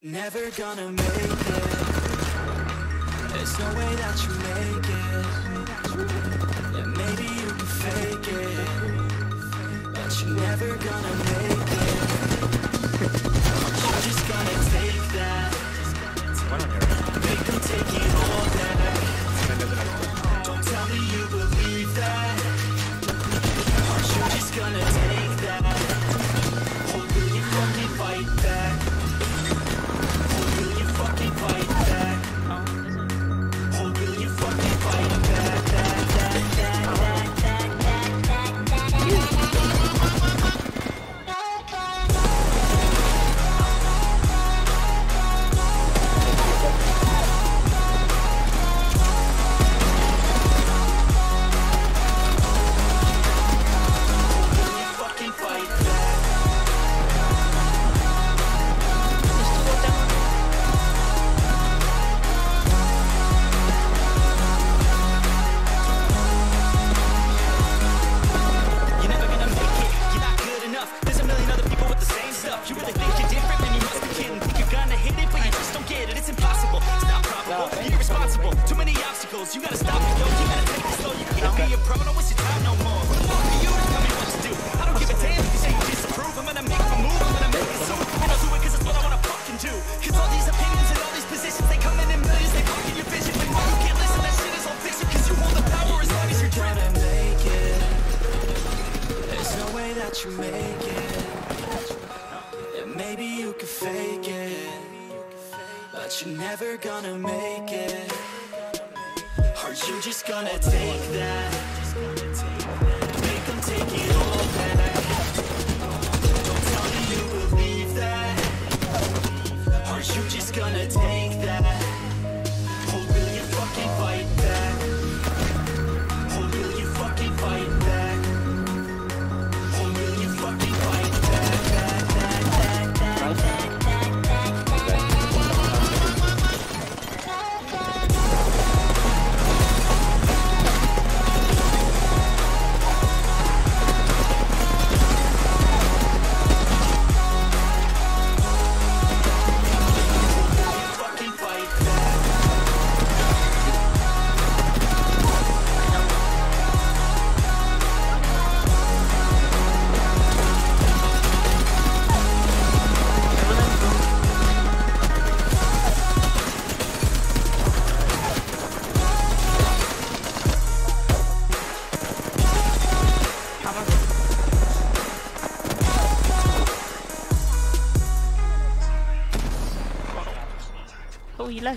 Never gonna make it. There's no way that you make it. Yeah, maybe you can fake it, but you're never gonna make it. Irresponsible. Too many obstacles, you gotta stop it, yo. You gotta take it slow, you can't be a pro, don't waste your time no more. Who the fuck are you to tell me what to do? I don't give a damn if you say you disapprove. I'm gonna make my move, I'm gonna make it soon And I'll do it cause it's what I wanna fucking do. Cause all these opinions and all these positions They come in in millions, they fucking your vision. And you can't listen, that shit is all fiction Cause you hold the power as long as you're to make it. There's no way that you make it. Yeah, maybe you could fake it, but you're never gonna make it. Are you just gonna take that? Make them take it all back. Don't tell me you believe that. Are you just gonna take 一愣。